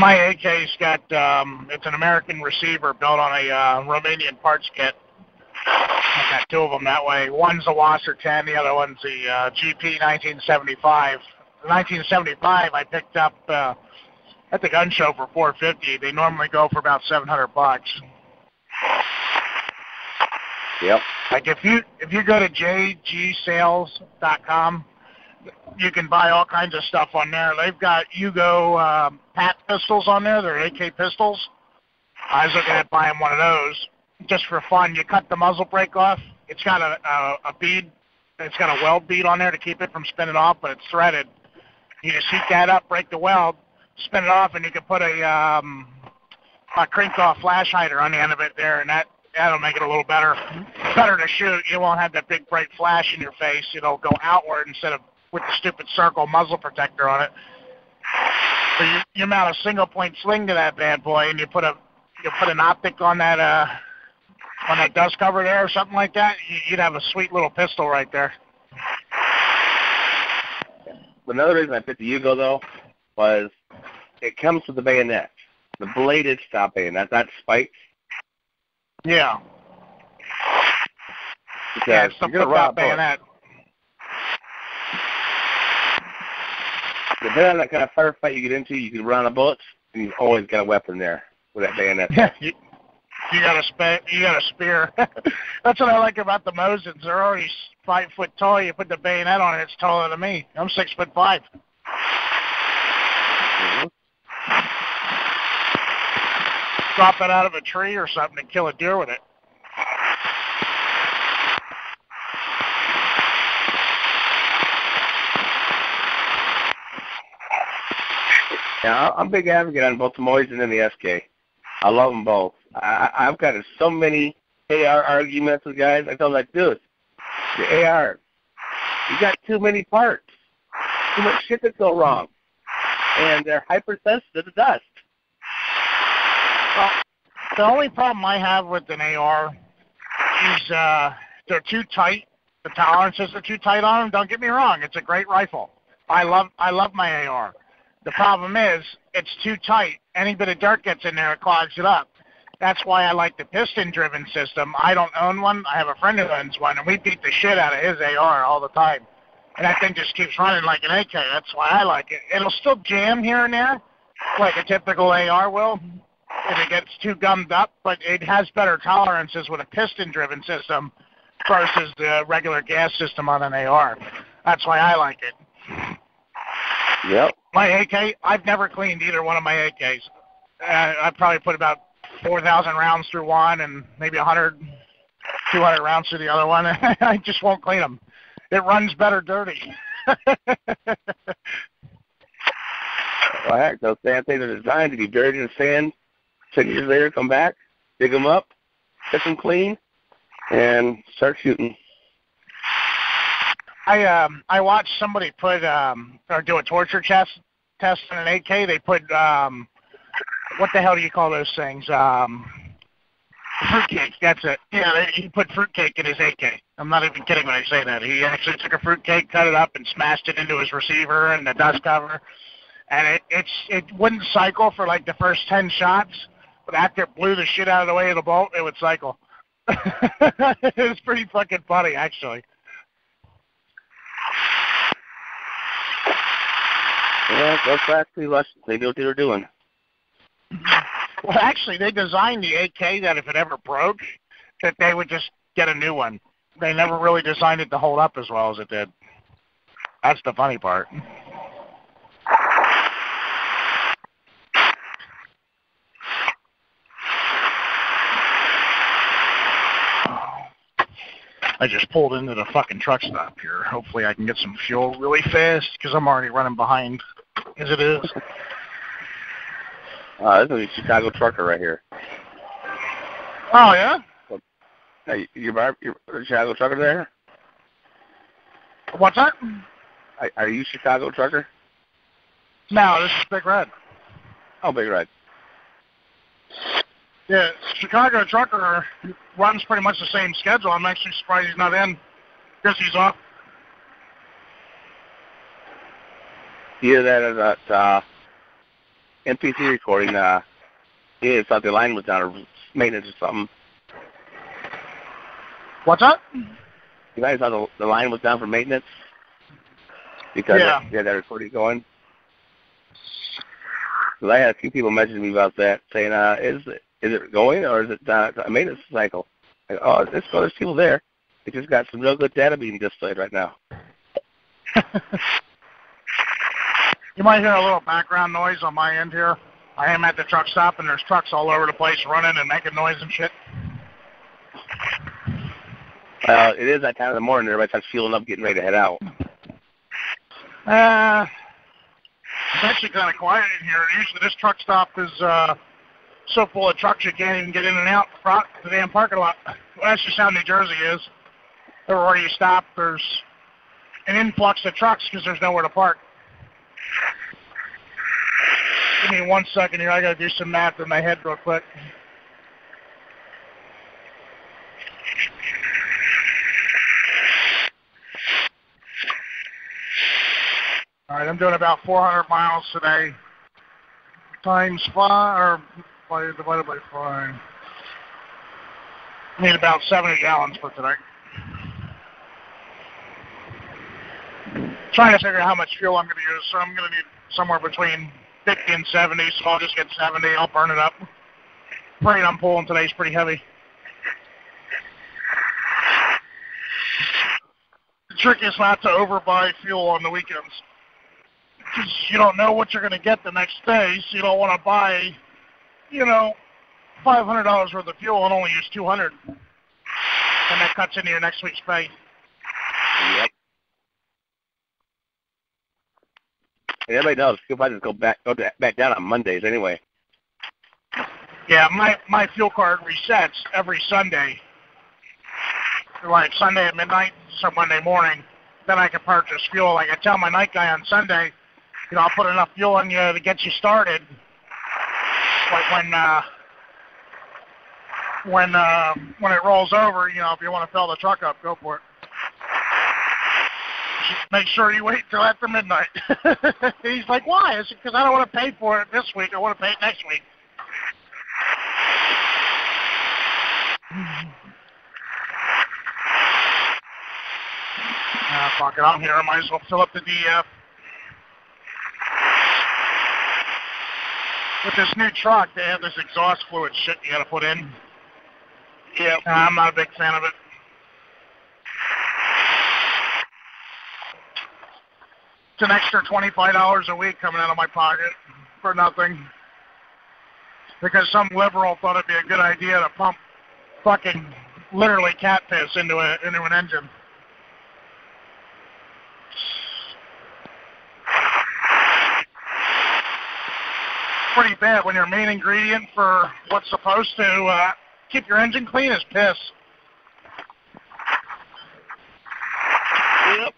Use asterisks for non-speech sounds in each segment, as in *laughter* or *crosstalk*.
My AK's got um, it's an American receiver built on a uh, Romanian parts kit. I got two of them that way. One's a WASR-10, the other one's the uh, GP 1975. The 1975 I picked up uh, at the gun show for 450. They normally go for about 700 bucks. Yep. Like if you if you go to jgsales.com, you can buy all kinds of stuff on there. They've got Yugo um, PAP pistols on there. They're AK pistols. I was looking at buying one of those just for fun. You cut the muzzle brake off. It's got a, a, a bead. It's got a weld bead on there to keep it from spinning off, but it's threaded. You just heat that up, break the weld, spin it off, and you can put a um, a Krinkov flash hider on the end of it there, and that that'll make it a little better better to shoot. You won't have that big bright flash in your face. It'll go outward instead of with the stupid circle muzzle protector on it. So you, you mount a single point sling to that bad boy, and you put a you put an optic on that uh on that dust cover there or something like that. You'd have a sweet little pistol right there. Another reason I picked the Yugo though was it comes with the bayonet. The bladed stop bayonet, not spiked. Yeah. Because Yeah, it's the you're gonna flip run top bullets. bayonet. Depending on that kind of firefight you get into, you can run out of bullets, and you've always got a weapon there with that bayonet. you, you got a spe- you got a spear. *laughs* That's what I like about the Mosins. They're already five foot tall. You put the bayonet on it, it's taller than me. I'm six foot five. Mhm. Drop it out of a tree or something and kill a deer with it. Yeah, I'm a big advocate on both the Mosin and the SK. I love them both. I- I've got so many AR arguments with guys. I tell them like, dude, the AR, you got too many parts, too much shit that go wrong, and they're hypersensitive to dust. Well, the only problem I have with an AR is uh, they're too tight. The tolerances are too tight on them. Don't get me wrong; it's a great rifle. I love I love my AR. The problem is it's too tight. Any bit of dirt gets in there, it clogs it up. That's why I like the piston-driven system. I don't own one. I have a friend who owns one, and we beat the shit out of his AR all the time. And that thing just keeps running like an AK. That's why I like it. It'll still jam here and there, like a typical AR will, if it gets too gummed up, but it has better tolerances with a piston-driven system versus the regular gas system on an AR. That's why I like it. Yep. My AK, I've never cleaned either one of my AKs. Uh, I probably put about 4,000 rounds through one and maybe 100, 200 rounds through the other one. *laughs* I just won't clean them. It runs better dirty. *laughs* Well, heck, those damn things are designed to be buried in the sand. Ten years later, come back, dig them up, get them clean, and start shooting. I um I watched somebody put um or do a torture test test on an AK. They put um what the hell do you call those things? Um fruitcake. That's it. Yeah, they, he put fruitcake in his AK. I'm not even kidding when I say that. He actually took a fruitcake, cut it up, and smashed it into his receiver and the dust cover. And it it's it wouldn't cycle for like the first ten shots, but after it blew the shit out of the way of the bolt, it would cycle. *laughs* it was pretty fucking funny, actually. Yeah, those factory Russians, they knew what they were doing. Well, actually, they designed the AK that if it ever broke, that they would just get a new one. They never really designed it to hold up as well as it did. That's the funny part. I just pulled into the fucking truck stop here. Hopefully, I can get some fuel really fast because I'm already running behind as it is. Uh, this is a Chicago trucker right here. Oh yeah. Hey, you you're a Chicago trucker there? What's that? Are, are you Chicago trucker? No, this is Big Red. Oh, big red. Yeah, Chicago Trucker runs pretty much the same schedule. I'm actually surprised he's not in. Guess he's off. Either that or that uh, NPC recording. Uh, yeah, thought the line was down or maintenance or something. What's up? You guys thought the, the line was down for maintenance because Yeah. yeah, that recording going. I had a few people message me about that, saying, uh, "Is it is it going or is it uh, I made a maintenance cycle?" Like, oh, it's, oh, there's people there. They just got some real good data being displayed right now. you might hear a little background noise on my end here. I am at the truck stop, and there's trucks all over the place running and making noise and shit. Uh, it is that time of the morning. Everybody starts fueling up, getting ready to head out. Uh, it's actually kind of quiet in here. Usually this truck stop is uh, so full of trucks you can't even get in and out front the damn parking lot. Well, that's just how New Jersey is. Everywhere you stop, there's an influx of trucks because there's nowhere to park. Give me one second here. I got to do some math in my head real quick. All right, I'm doing about 400 miles today. Times five, or divided by five. I need about 70 gallons for today. Trying to figure out how much fuel I'm going to use, so I'm going to need somewhere between 50 and 70, so I'll just get 70. I'll burn it up. Freight I'm pulling today is pretty heavy. The trick is not to overbuy fuel on the weekends. Because you don't know what you're going to get the next day, so you don't want to buy, you know, $500 worth of fuel and only use 200 And that cuts into your next week's pay. Yep. And everybody knows fuel prices go back go back down on Mondays anyway. Yeah, my my fuel card resets every Sunday. Like Sunday at midnight, so Monday morning. Then I can purchase fuel. Like I tell my night guy on Sunday, you know, I'll put enough fuel in you to get you started. Like when uh when uh when it rolls over, you know, if you want to fill the truck up, go for it. Just make sure you wait till after midnight. *laughs* He's like, why? I said, because I don't want to pay for it this week. I want to pay it next week. *sighs* Ah, fuck it. I'm here. I might as well fill up the DF. With this new truck, they have this exhaust fluid shit you gotta put in. Yep. Uh, I'm not a big fan of it. It's an extra $25 a week coming out of my pocket for nothing. Because some liberal thought it'd be a good idea to pump fucking literally cat piss into a into an engine. Pretty bad when your main ingredient for what's supposed to uh, keep your engine clean is piss. Yep.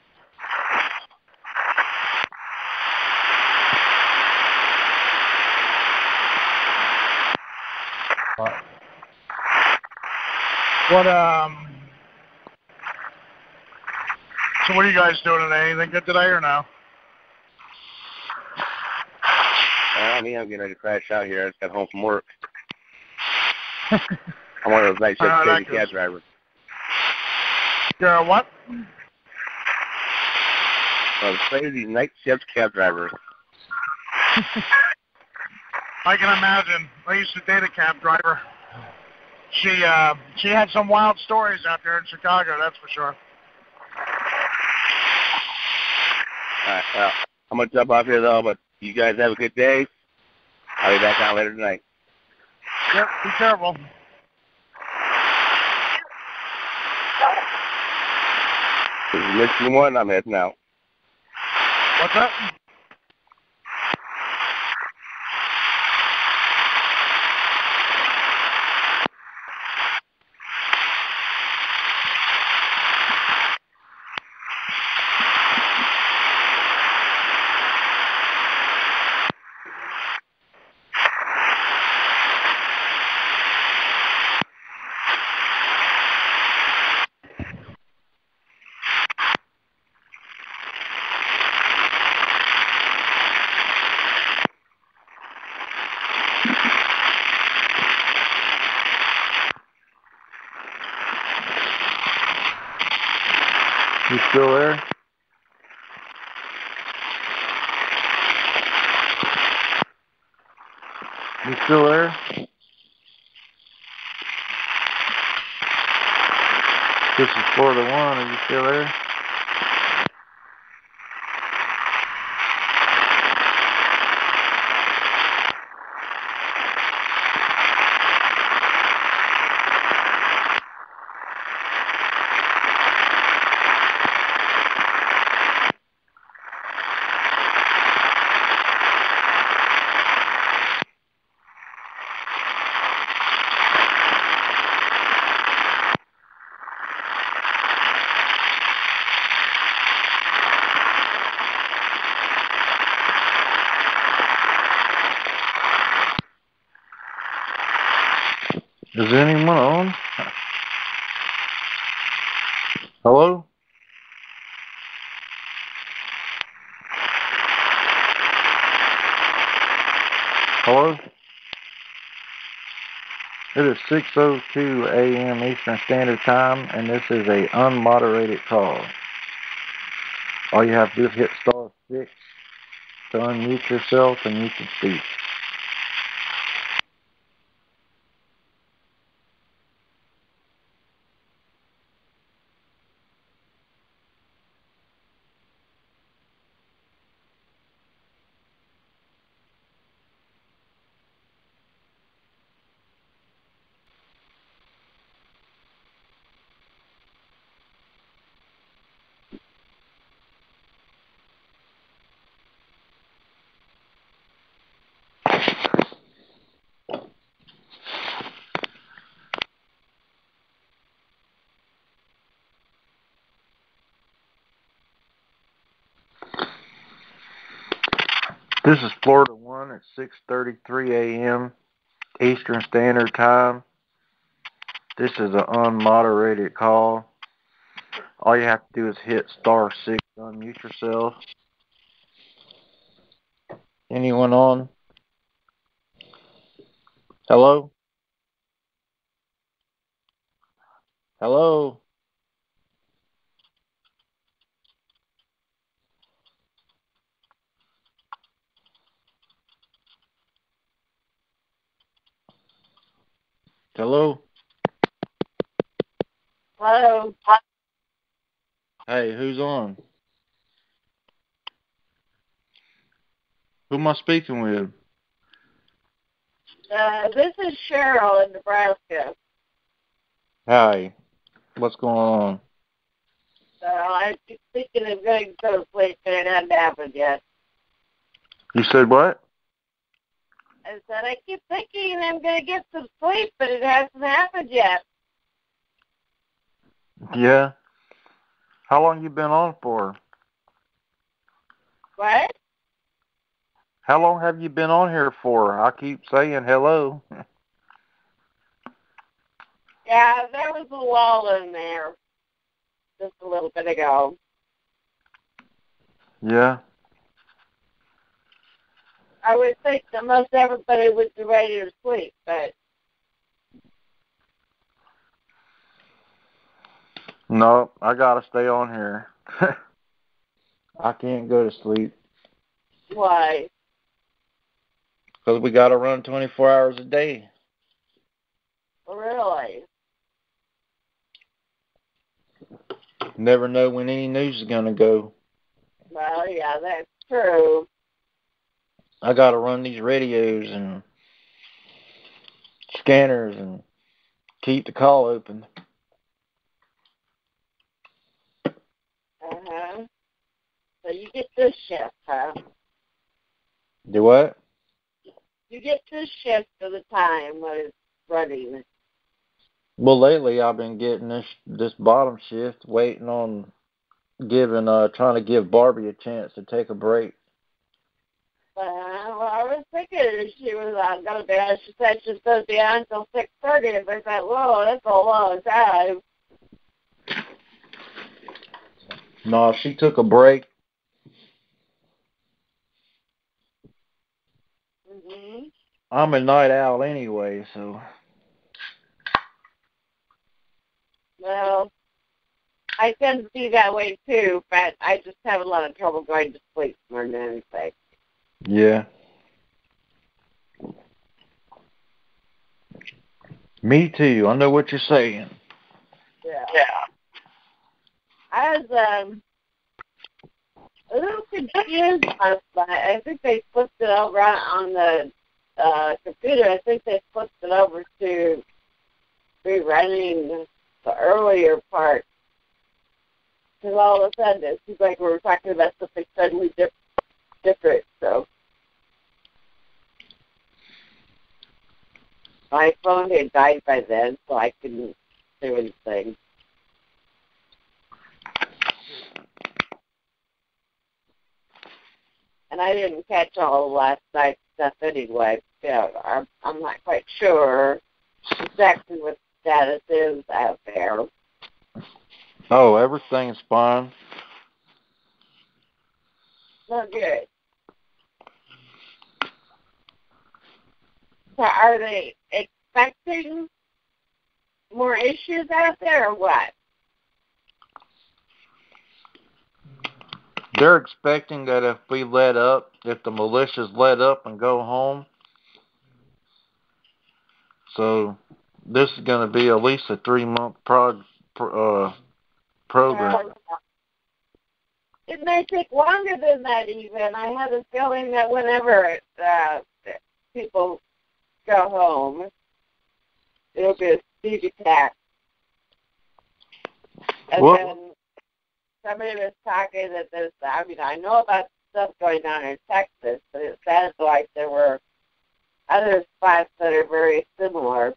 What um? So what are you guys doing today? Anything good today or no? Uh, me, I'm getting ready to crash out here. I just got home from work. *laughs* I'm one of those night shift Uh, crazy cab drivers. You're a what? One of those crazy night shift cab drivers. *laughs* I can imagine. I used to date a cab driver. She uh she had some wild stories out there in Chicago, that's for sure. All right, well, I'm gonna jump off here though, but you guys have a good day. I'll be back on later tonight. Yep, be careful. This is Mission One. I'm heading out. What's that? Are you still there? 6.02 a.m. Eastern Standard Time, and this is a unmoderated call. All you have to do is hit star 6 to unmute yourself, and you can speak. This is At 6:33 a.m. Eastern Standard Time. This is an unmoderated call. All you have to do is hit star six to unmute yourself. Anyone on? Hello? Hello? Hello? Hello. Hey, who's on? Who am I speaking with? Uh, this is Cheryl in Nebraska. Hi. What's going on? Uh, I'm thinking of going to sleep, it hasn't happened yet. You said what? I said I keep thinking I'm going to get some sleep, but it hasn't happened yet. Yeah. How long you been on for? What? How long have you been on here for? I keep saying hello. *laughs* Yeah, there was a lull in there just a little bit ago. yeah. I would think that most everybody would be ready to sleep, but No, I gotta stay on here. *laughs* I can't go to sleep why? because we gotta run 24 hours a day. Really? Never know when any news is gonna go. Well, yeah, that's true. I gotta run these radios and scanners and keep the call open. Uh huh. So you get this shift, huh? Do what? You get this shift for the time when it's running. Well, lately I've been getting this this bottom shift, waiting on giving uh trying to give Barbie a chance to take a break. Uh, well, I was thinking she was uh, going to be on. She said she's going to be on until six thirty. And I thought, whoa, that's a long time. No, she took a break. hmm I'm a night owl anyway, so Well, I tend to be that way too, but I just have a lot of trouble going to sleep more than anything. Yeah. Me too. I know what you're saying. Yeah. Yeah. I was um a little confused last. I think they flipped it over on the uh computer. I think they flipped it over to rerunning the earlier part. Because all of a sudden it seems like we were talking about something suddenly diff- different. So my phone had died by then, so I couldn't do anything. And I didn't catch all of last night's stuff anyway. So I'm, I'm not quite sure exactly what the status is out there. Oh, everything's fine. Not good. So are they expecting more issues out there or what? They're expecting that if we let up, if the militias let up and go home, so this is going to be at least a three month prog, uh, program. It may take longer than that even. I have a feeling that whenever uh, people go home, it'll be a speed attack. And What- then somebody was talking that there's, I mean, I know about stuff going on in Texas, but it sounds like there were other spots that are very similar.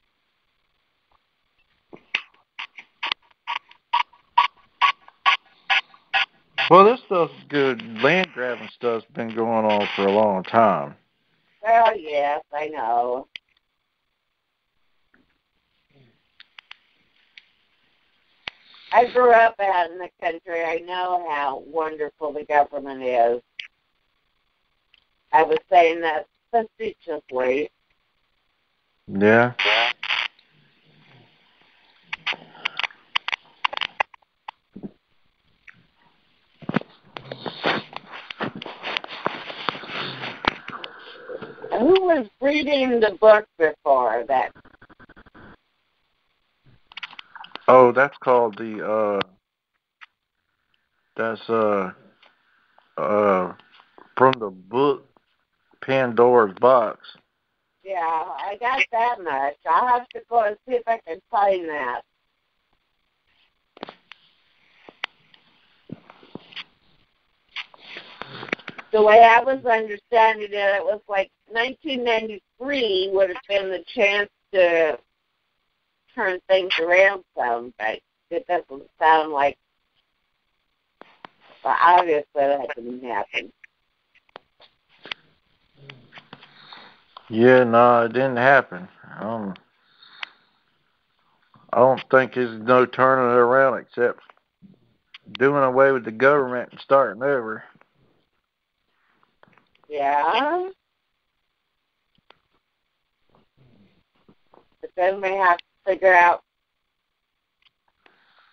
Well, this stuff's good. Land grabbing stuff's been going on for a long time. Well, yes, I know. I grew up out in the country. I know how wonderful the government is. I was saying that facetiously. Yeah. Who was reading the book before that? Oh, that's called the uh that's uh uh from the book Pandora's Box. Yeah, I got that much. I'll have to go and see if I can find that. The way I was understanding it, it was like 1993 would have been the chance to turn things around some, but it doesn't sound like. Well, obviously that didn't happen. Yeah, no, it didn't happen. Um I don't think there's no turning it around except doing away with the government and starting over. Yeah. But then we have figure out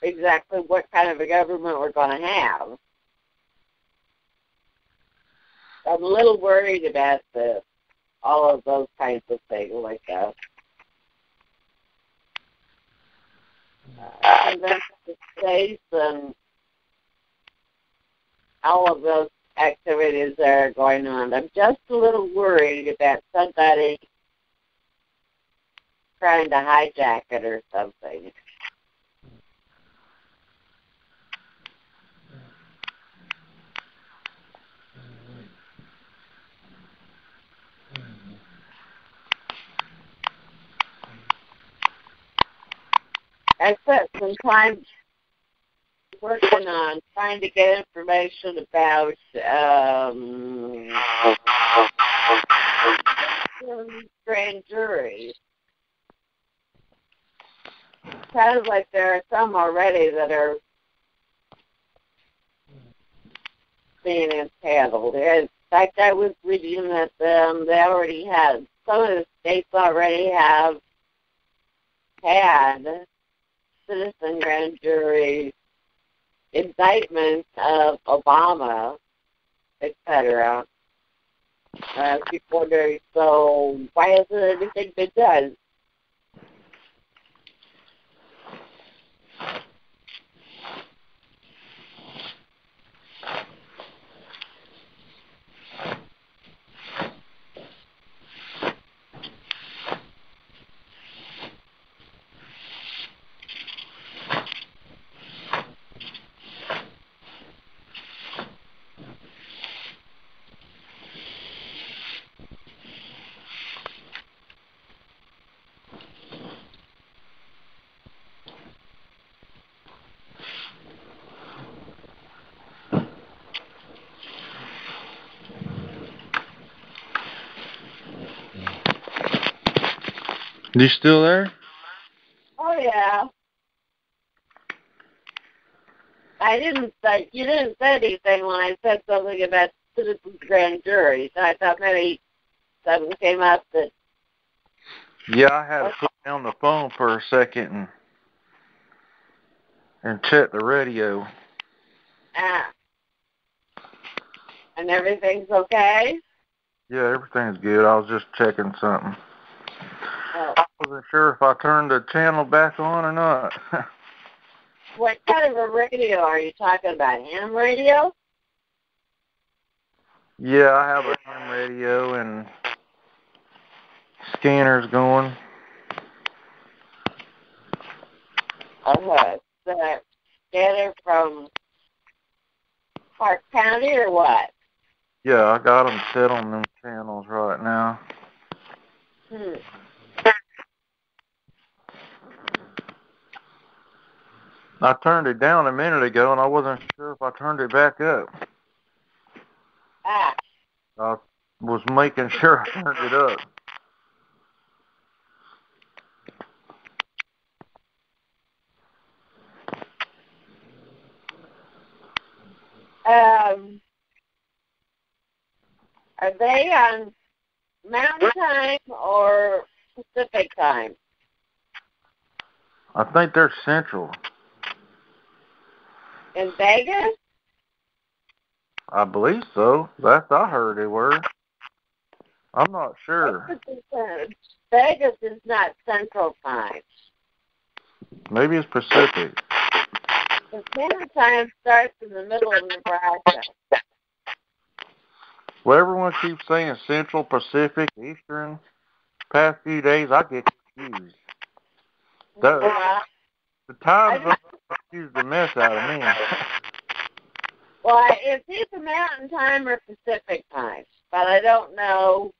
exactly what kind of a government we're going to have. I'm a little worried about the all of those kinds of things, like uh, uh, convention states and all of those activities that are going on. I'm just a little worried about somebody trying to hijack it or something. I spent some time working on trying to get information about um, grand juries. Sounds like there are some already that are being entitled. In fact, I was reading that um, they already had some of the states already have had citizen grand juries indictment of Obama, etc. Uh, keep wondering, so why hasn't anything been done? You still there? Oh yeah. I didn't say you didn't say anything when I said something about citizens grand jury, so I thought maybe something came up that Yeah, I had to put down the phone for a second and and check the radio. ah and everything's okay. Yeah, everything's good. I was just checking something. Oh. Wasn't sure if I turned the channel back on or not. *laughs* What kind of a radio are you talking about? Ham radio? yeah, I have a ham radio and scanners going. Okay. So scanner from Park County or what? Yeah, I got them set on them channels right now. Hmm. I turned it down a minute ago and I wasn't sure if I turned it back up. Ah. I was making sure I turned it up. Um, are they on Mountain Time or Pacific Time? I think they're central. In Vegas? I believe so. That's I heard they were. I'm not sure. Vegas is not Central Time. Maybe it's Pacific. The Mountain Time starts in the middle of Nebraska. Well, everyone keeps saying Central, Pacific, Eastern. Past few days, I get confused. The, Well, the time zones confuse the mess out of me. well, it's either Mountain Time or Pacific Time, but I don't know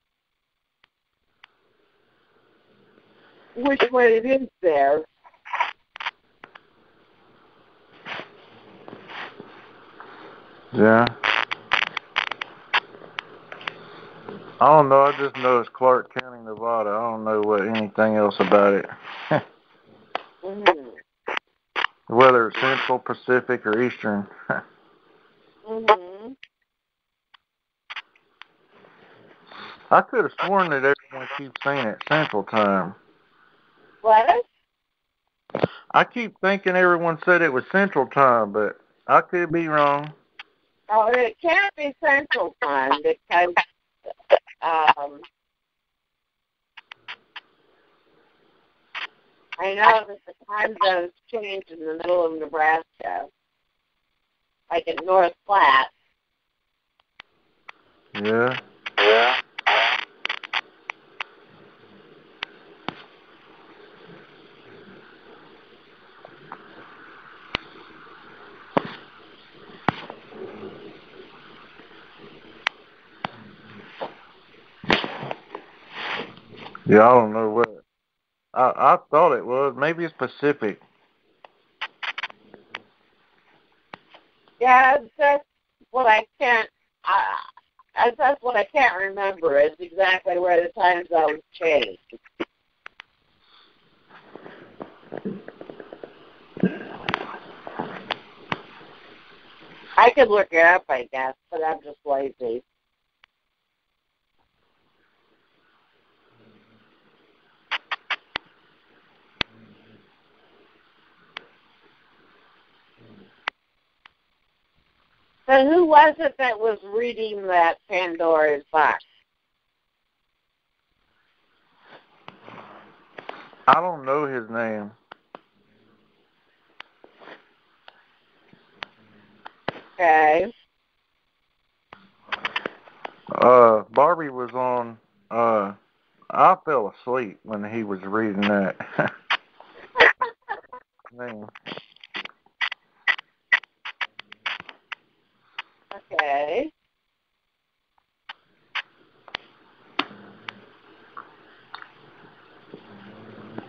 which one it is there. Yeah. I don't know. I just know it's Clark County, Nevada. I don't know what anything else about it. *laughs* Mhm. Whether it's Central, Pacific, or Eastern. Mhm. *laughs* I could have sworn that everyone keeps saying it Central Time. What? I keep thinking everyone said it was Central Time, but I could be wrong. Oh, it can't be Central Time because um, I know that the time zones change in the middle of Nebraska, like at North Platte. Yeah. Yeah. Yeah, I don't know what. I I thought it was. Maybe it's Pacific. Yeah, that's what I can't. Uh, that's what I can't remember. Is exactly where the time zones change. I could look it up, I guess, but I'm just lazy. So who was it that was reading that Pandora's box? I don't know his name. Okay. Uh, Barbie was on. Uh, I fell asleep when he was reading that. *laughs* Man. Okay.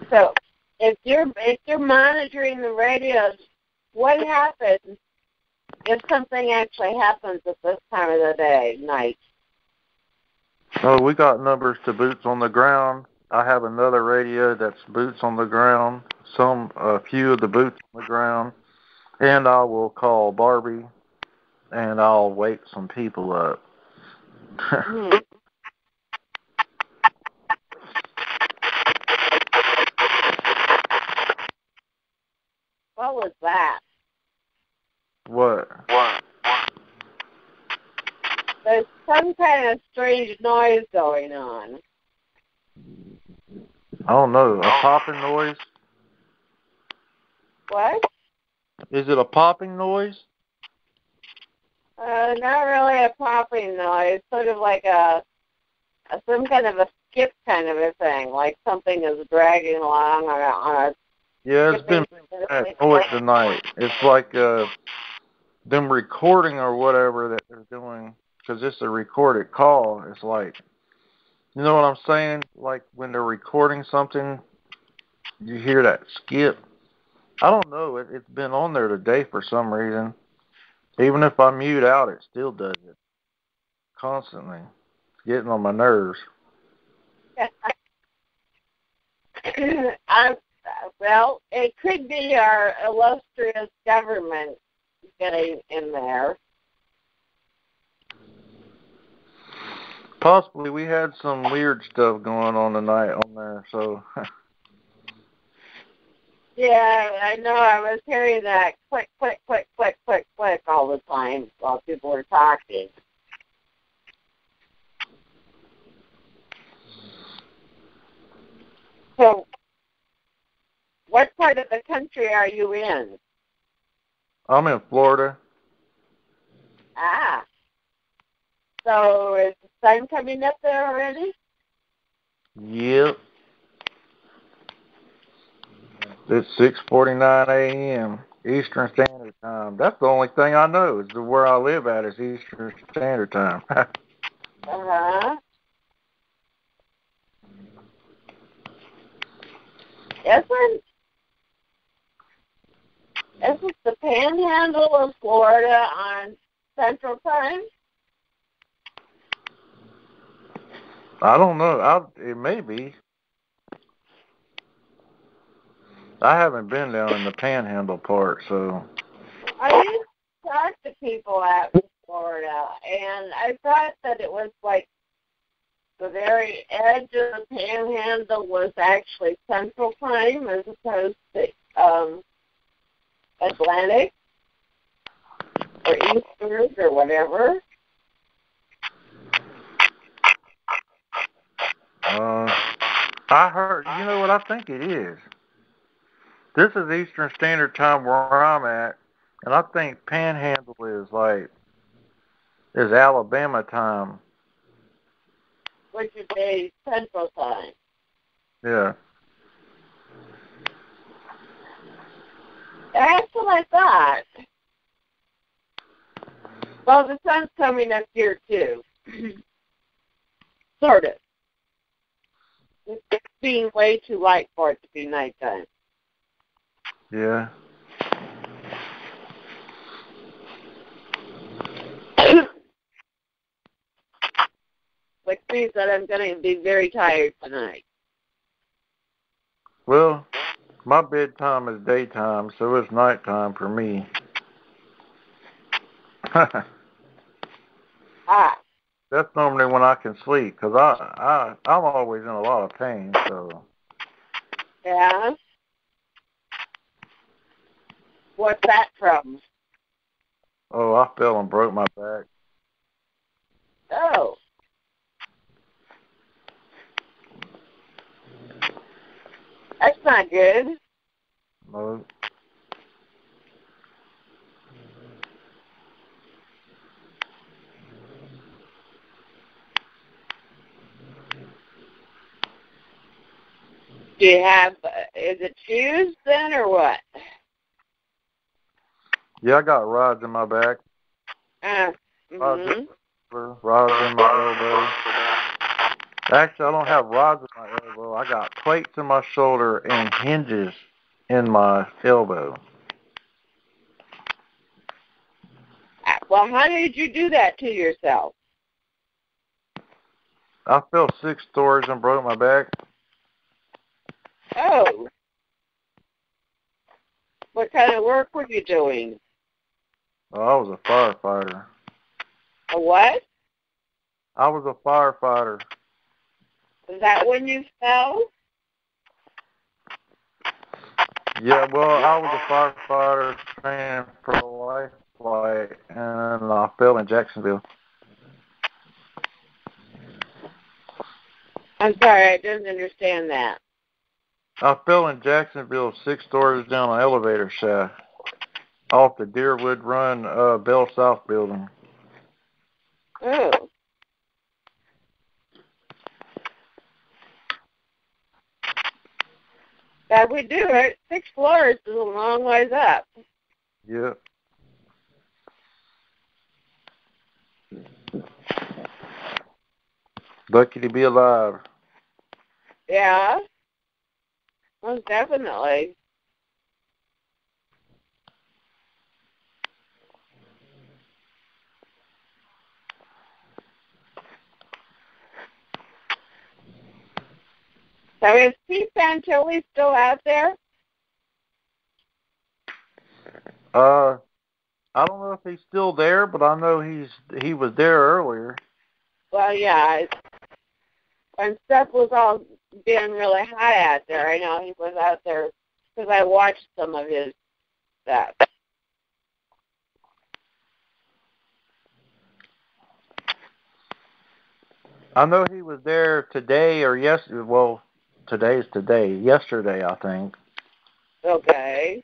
So, if you're if you're monitoring the radios, what happens if something actually happens at this time of the day, night? So we got numbers to boots on the ground. I have another radio that's boots on the ground. Some a few of the boots on the ground, and I will call Barbie, and I'll wake some people up. *laughs* What was that? What? What? There's some kind of strange noise going on. I don't know. A popping noise? What? Is it a popping noise? Uh, not really a popping noise, sort of like a, a some kind of a skip kind of a thing, like something is dragging along on a, on a Yeah, it's been noise tonight. It's like uh, them recording or whatever that they're doing because it's a recorded call. It's like, you know what I'm saying? Like when they're recording something, you hear that skip. I don't know. It, it's been on there today for some reason. Even if I mute out, it still does it constantly. It's getting on my nerves. *laughs* I, well, it could be our illustrious government getting in there. Possibly, we had some weird stuff going on tonight on there, so *laughs* Yeah, I know. I was hearing that click, click, click, click, click, click all the time while people were talking. So, what part of the country are you in? I'm in Florida. Ah. So, is the sun coming up there already? Yep. It's six forty nine AM Eastern Standard Time. That's the only thing I know is the where I live at is Eastern Standard Time. *laughs* Uh huh. Isn't isn't the Panhandle of Florida on Central Time? I don't know. I it may be. I haven't been down in the Panhandle part, so I used to talk to people out in Florida, and I thought that it was like the very edge of the Panhandle was actually Central Time as opposed to um, Atlantic or Eastern or whatever. uh I heard you know what I think it is. This is Eastern Standard Time where I'm at, and I think Panhandle is like is Alabama time. which would be Central Time. Yeah. That's what I thought. Well, the sun's coming up here too. *clears throat* sort of. It's being way too light for it to be nighttime. Yeah. Which means that I'm going to be very tired tonight. Well, my bedtime is daytime, so it's nighttime for me. *laughs* Ah, That's normally when I can sleep because I I I'm always in a lot of pain. So yeah. What's that from? Oh, I fell and broke my back. Oh. That's not good. No. Do you have, uh, is it shoes then or what? Yeah, I got rods in my back, Uh, Rods. hmm rods in my elbow. Actually, I don't have rods in my elbow. I got plates in my shoulder and hinges in my elbow. Well, how did you do that to yourself? I fell six stories and broke my back. Oh. What kind of work were you doing? Oh, I was a firefighter. A what? I was a firefighter. Is that when you fell? Yeah, well, I was a firefighter training for a life flight, and I fell in Jacksonville. I'm sorry, I didn't understand that. I fell in Jacksonville six stories down an elevator shaft off the Deerwood Run uh, Bell South building. Oh. That would do it. Six floors is a long ways up. Yep. Lucky to be alive. Yeah. Most definitely. So is Pete Fantilli still out there? Uh, I don't know if he's still there, but I know he's he was there earlier. Well, yeah. When stuff was all being really hot out there, I know he was out there because I watched some of his stuff. I know he was there today or yesterday. Well, today's today. Yesterday, I think. Okay.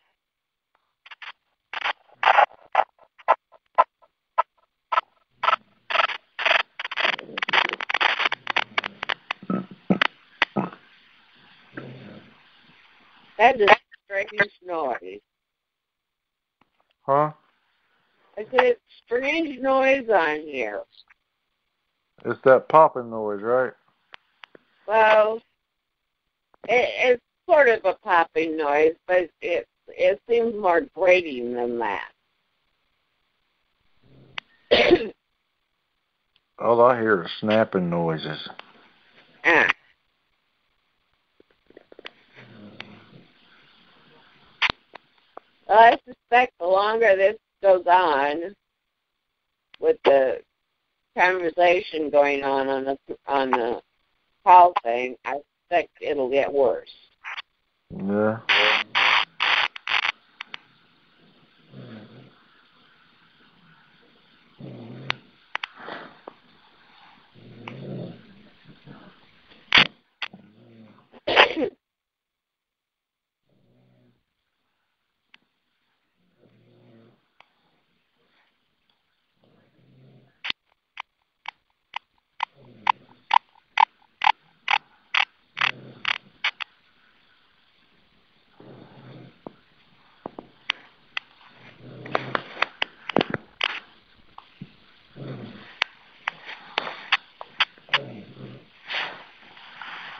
That is a strange noise. Huh? I said strange noise on here. It's that popping noise, right? Well, it, it's sort of a popping noise, but it it seems more grating than that. *coughs* All I hear is snapping noises. ah. Well, I suspect the longer this goes on, with the conversation going on on the on the call thing, I suspect it'll get worse. Yeah.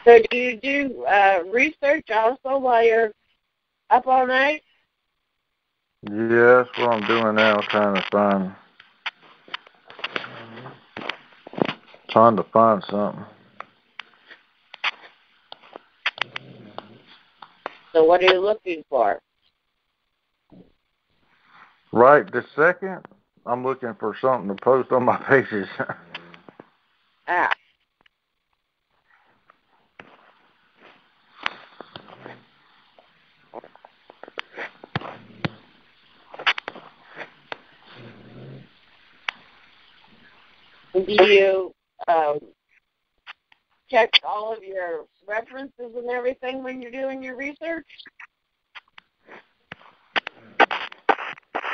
So do you do uh, research also while you're up all night? Yeah, that's what I'm doing now, trying to find trying to find something. So what are you looking for? Right this second, I'm looking for something to post on my *laughs* pages. Ah. Do you um, check all of your references and everything when you're doing your research?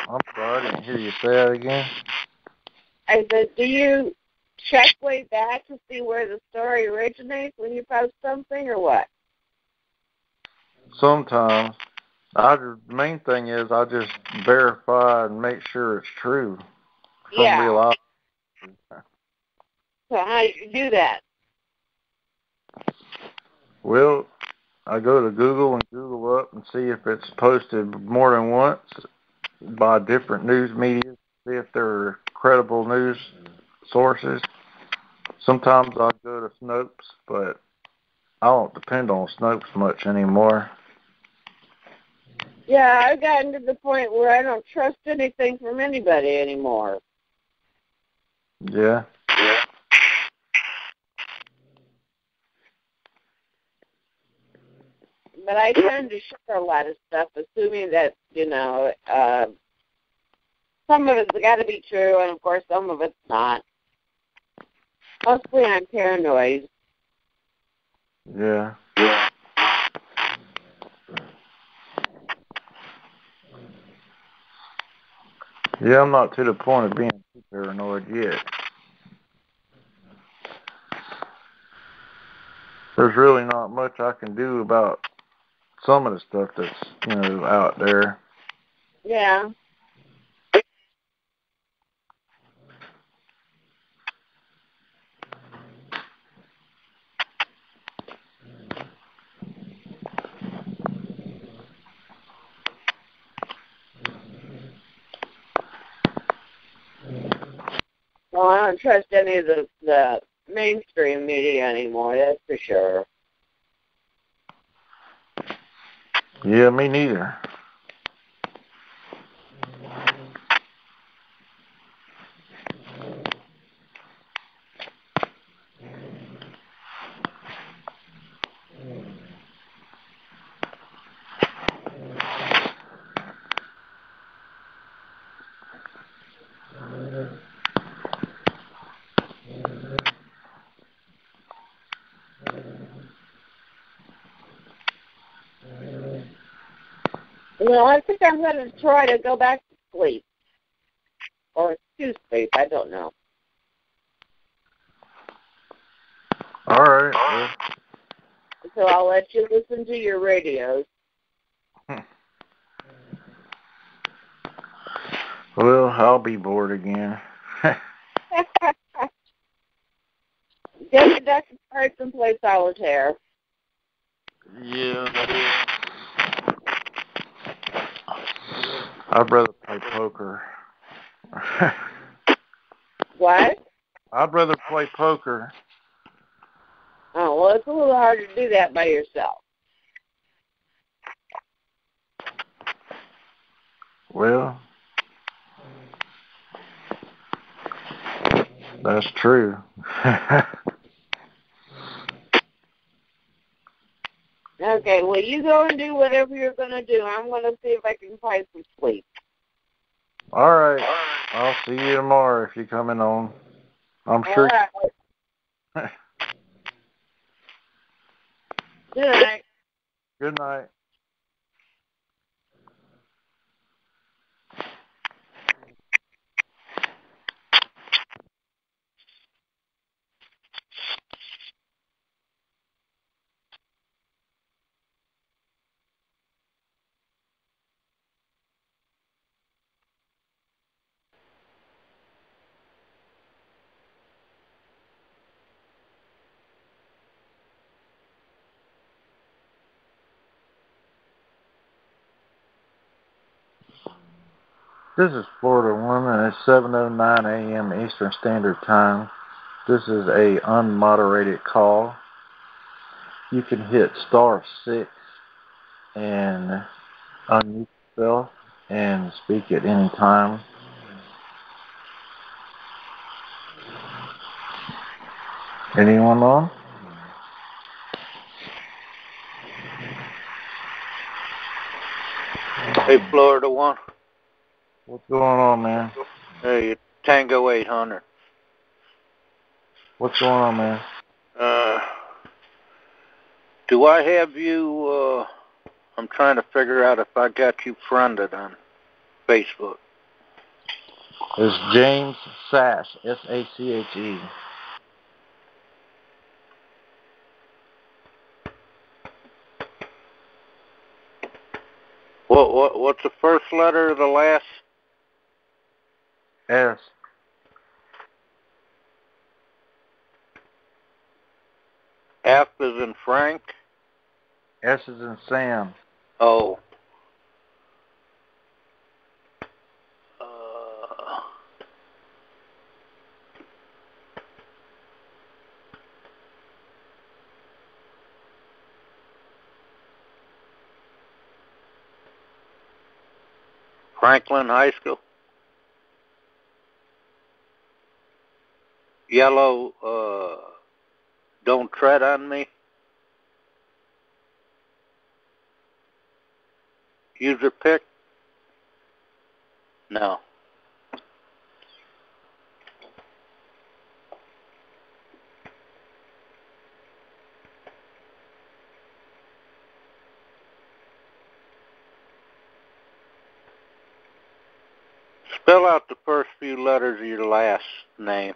I'm sorry, I didn't hear you say that again. I said, do you check way back to see where the story originates when you post something, or what? Sometimes. I the main thing is I just verify and make sure it's true. Some Yeah. real So how do you do that? Well, I go to Google and Google up and see if it's posted more than once by different news media, see if they're credible news sources. Sometimes I go to Snopes, but I don't depend on Snopes much anymore. Yeah, I've gotten to the point where I don't trust anything from anybody anymore. Yeah. But I tend to share a lot of stuff, assuming that you know uh, some of it's got to be true, and of course some of it's not. Mostly, I'm paranoid. Yeah. Yeah, I'm not to the point of being too paranoid yet. There's really not much I can do about some of the stuff that's, you know, out there. Yeah. Well, I don't trust any of the the mainstream media anymore. That's for sure. Yeah, me neither. Well, I think I'm going to try to go back to sleep. Or to sleep, I don't know. All right. Well, So I'll let you listen to your radios. Hmm. well, I'll be bored again. Get your deck of cards and play solitaire. yeah. I'd rather play poker. *laughs* What? I'd rather play poker. Oh, well, it's a little hard to do that by yourself. Well, that's true. *laughs* Okay, well, you go and do whatever you're going to do. I'm going to see if I can find some sleep. All right. I'll see you tomorrow if you're coming on. I'm All sure. right. *laughs* Good night. Good night. This is Florida Woman. It's 7:09 a.m. Eastern Standard Time. This is a unmoderated call. You can hit star six and unmute yourself and speak at any time. Anyone on? Hey, Florida one. What's going on, man? Hey, Tango 800. What's going on, man? Uh, do I have you? Uh, I'm trying to figure out if I got you friended on Facebook. It's James Sash, S A C H E. What what what's the first letter of the last? S. F is in Frank. S is in Sam. Oh. Uh, Franklin High School. Yellow, uh, don't tread on me. User pick? No. Spell out the first few letters of your last name.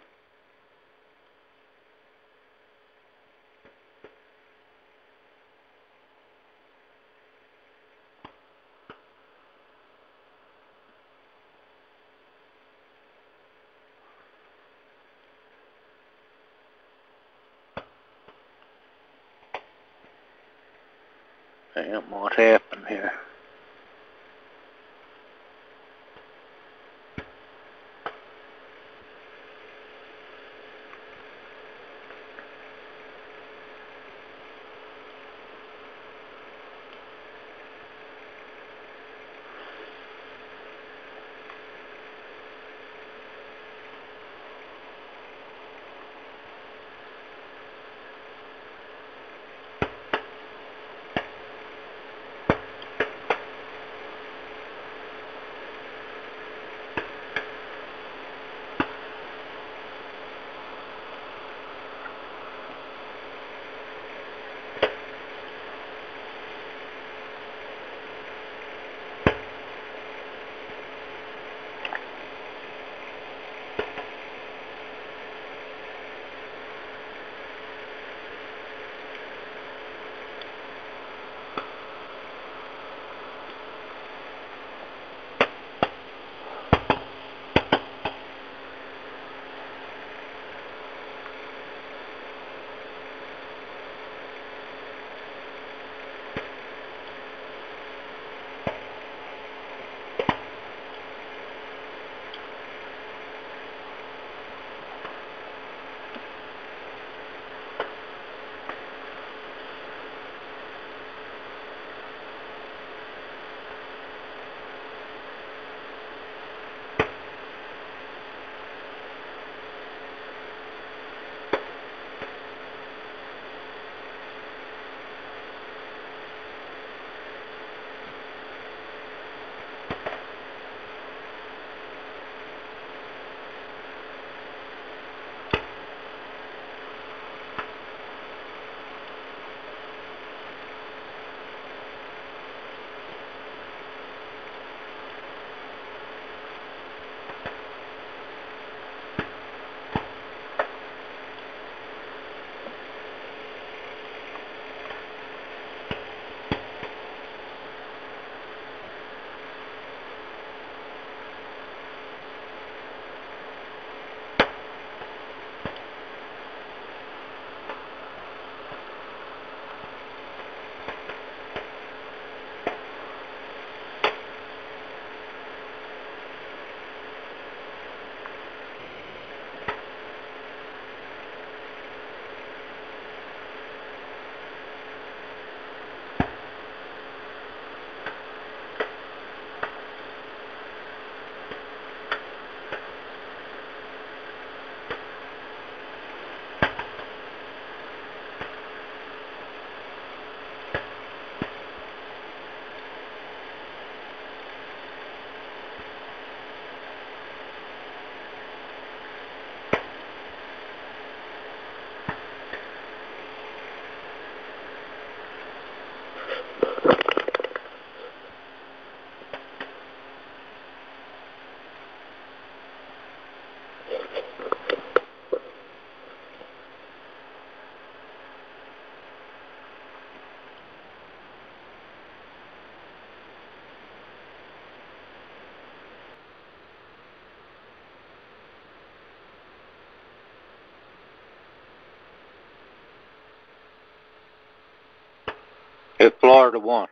At Florida One.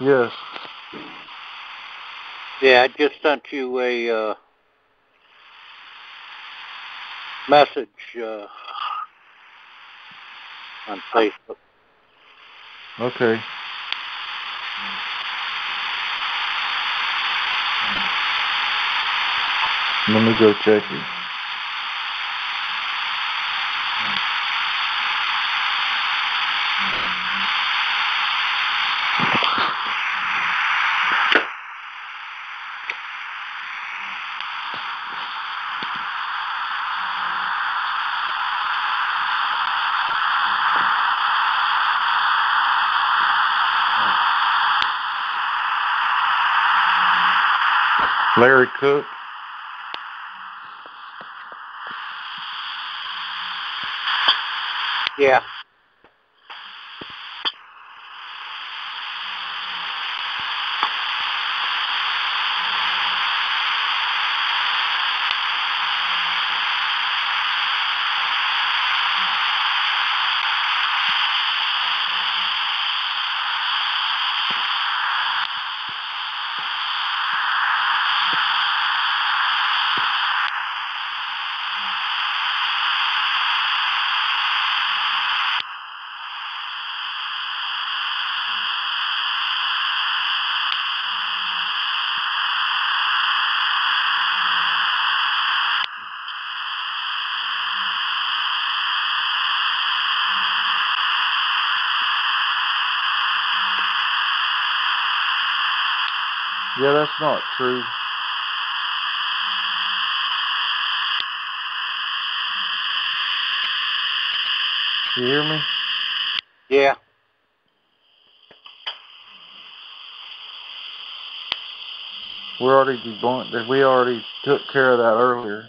Yes. Yeah, I just sent you a uh, message uh, on Facebook. Okay. Let me go check it. Larry Cook. Yeah, that's not true. You hear me? Yeah. We already debunked We already took care of that earlier.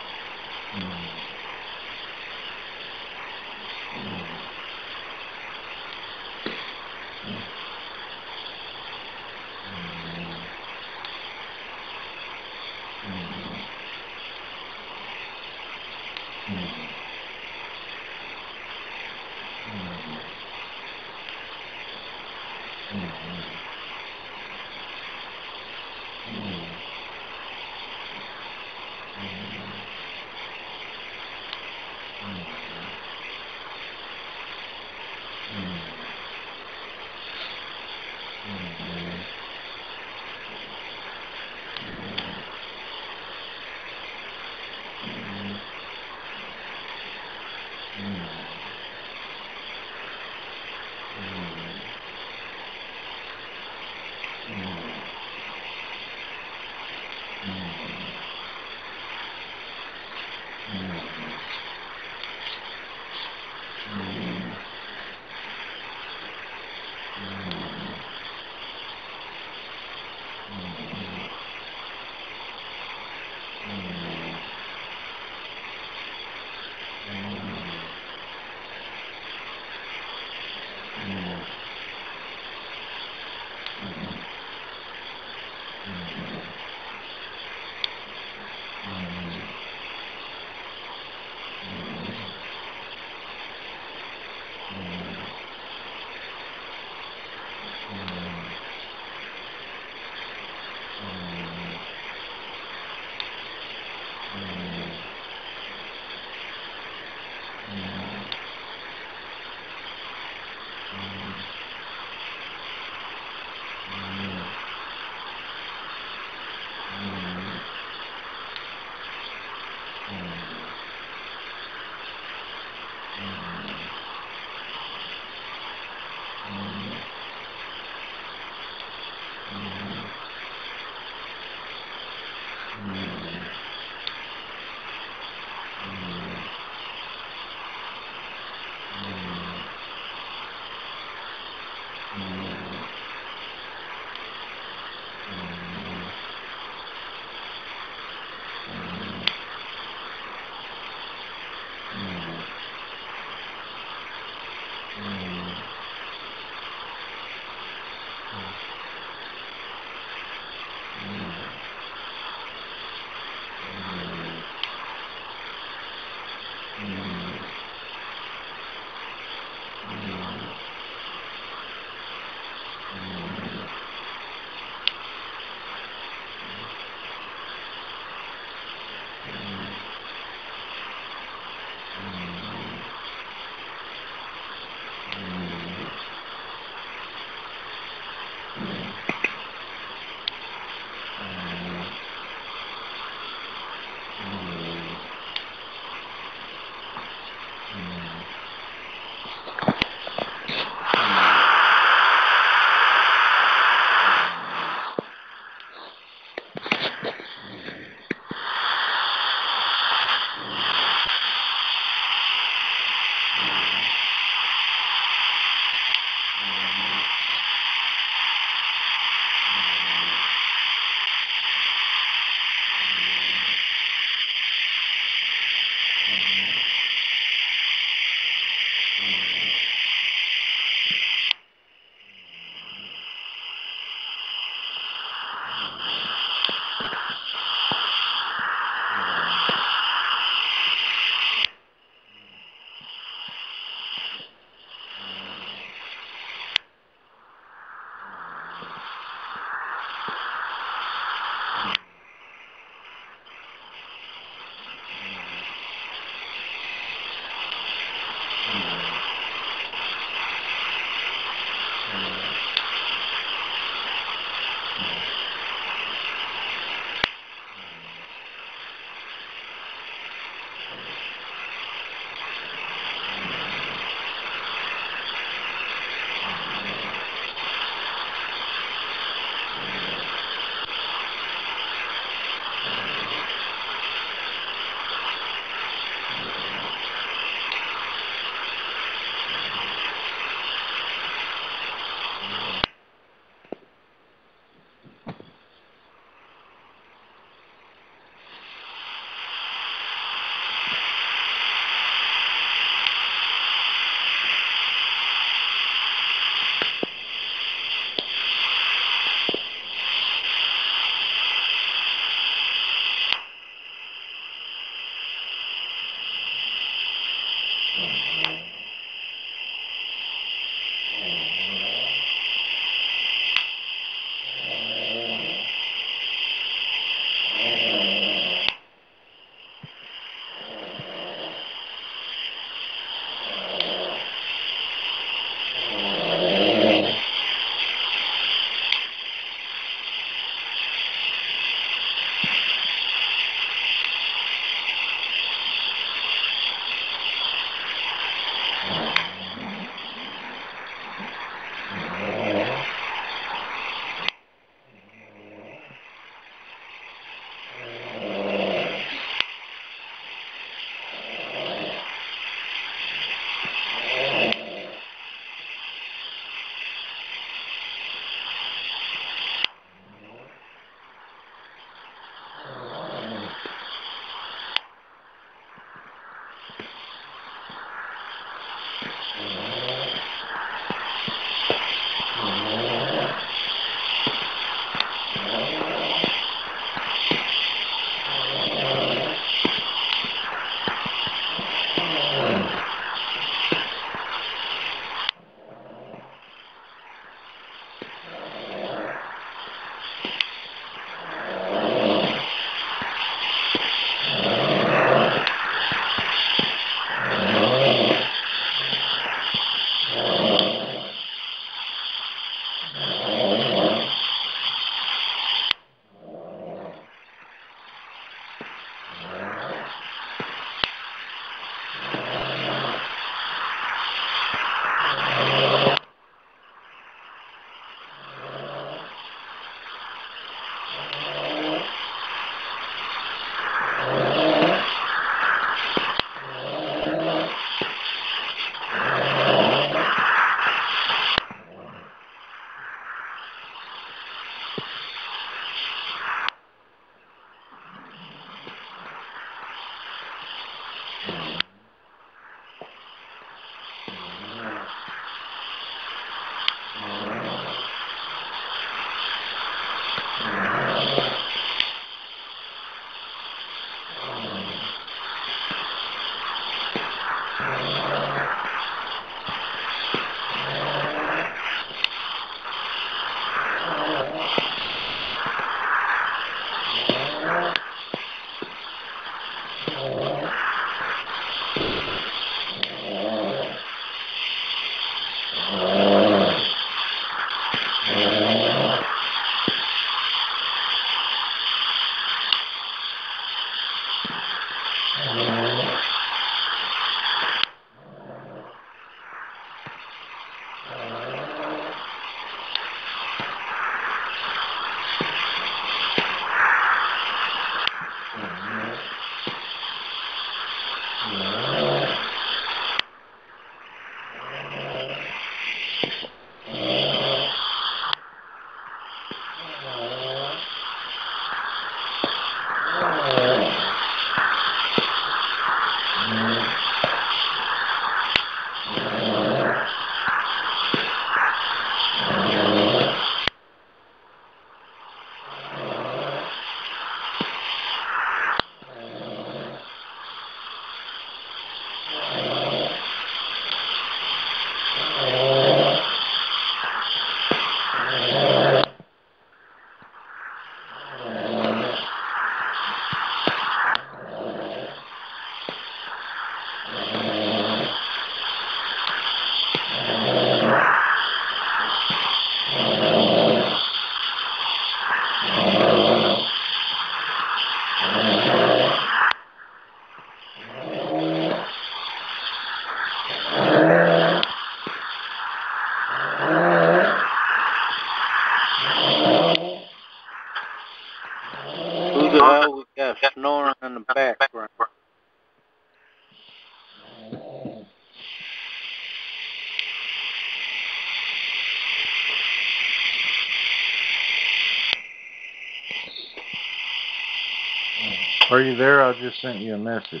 Are you there? I just sent you a message.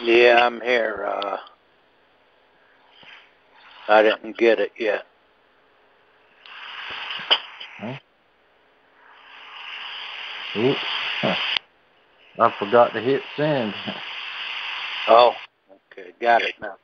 Yeah, I'm here. Uh, I didn't get it yet. Ooh. I forgot to hit send. Oh, okay, got it now.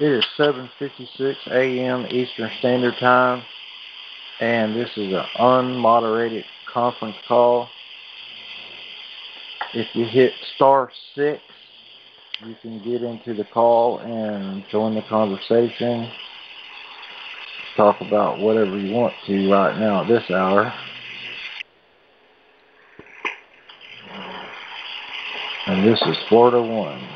It is 7:56 a.m. Eastern Standard Time, and this is an unmoderated conference call. If you hit star six, you can get into the call and join the conversation. Talk about whatever you want to right now at this hour. And this is Florida One.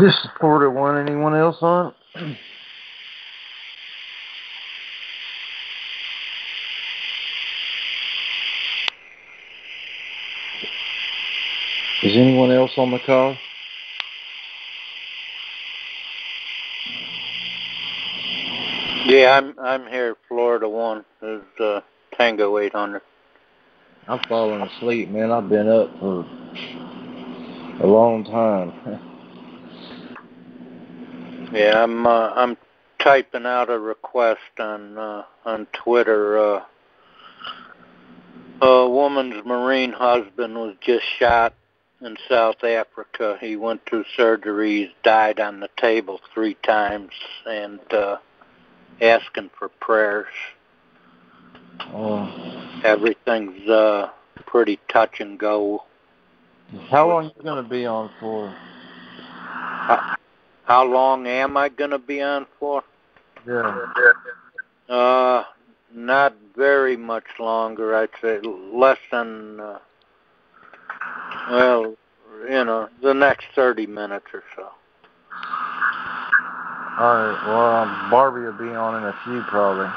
This is Florida One. Anyone else on? Is anyone else on the call? Yeah, I'm I'm here, Florida one. Is uh, Tango eight hundred. I'm falling asleep, man. I've been up for a long time. *laughs* Yeah, I'm uh, I'm typing out a request on uh, on Twitter. Uh, a woman's marine husband was just shot in South Africa. He went through surgery. He's died on the table three times, and uh, asking for prayers. Oh, Everything's uh, pretty touch and go. how long you gonna be on for? How long am I going to be on for? Yeah. Uh, not very much longer. I'd say less than, uh, well, you know, the next 30 minutes or so. All right. Well, um, Barbie will be on in a few probably.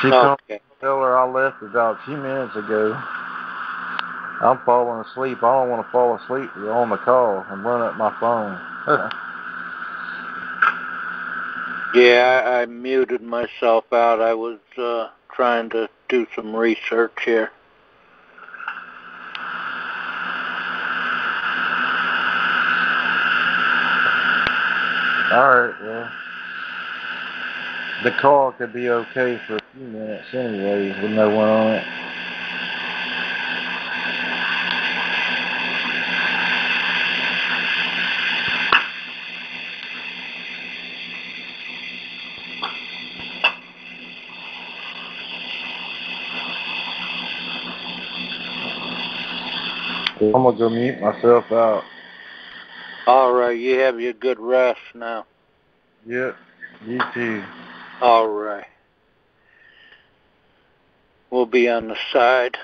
She Okay. tell her I left about a few minutes ago. I'm falling asleep. I don't want to fall asleep on the call and run up my phone. Yeah, I, I muted myself out. I was uh, trying to do some research here. All right. Well, the call could be okay for a few minutes anyway, with no one on it. I'm gonna go mute myself out. All right, you have your good rest now. Yep. You too. All right. We'll be on the side.